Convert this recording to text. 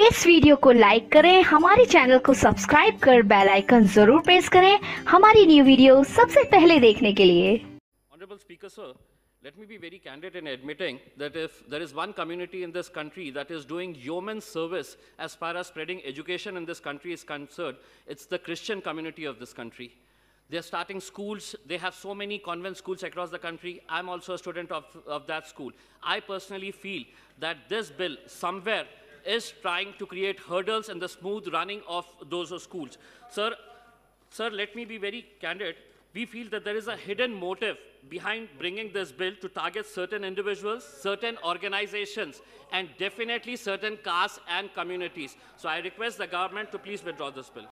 इस वीडियो को लाइक करें, हमारे चैनल को सब्सक्राइब कर बेल आइकन ज़रूर प्रेस करें, हमारी न्यू वीडियो सबसे पहले देखने के लिए। Honourable speaker sir let me be very candidate in admitting that if there is one community in this country that is doing human service as far as spreading education in this country is concern it's the Christian community of this country they are starting schools. They have so many convent schools across the country. I am also a student of of that school. I personally feel that this bill somewhere is trying to create hurdles in the smooth running of those schools. Sir, sir, let me be very candid. We feel that there is a hidden motive behind bringing this bill to target certain individuals, certain organizations, and definitely certain castes and communities. So I request the government to please withdraw this bill.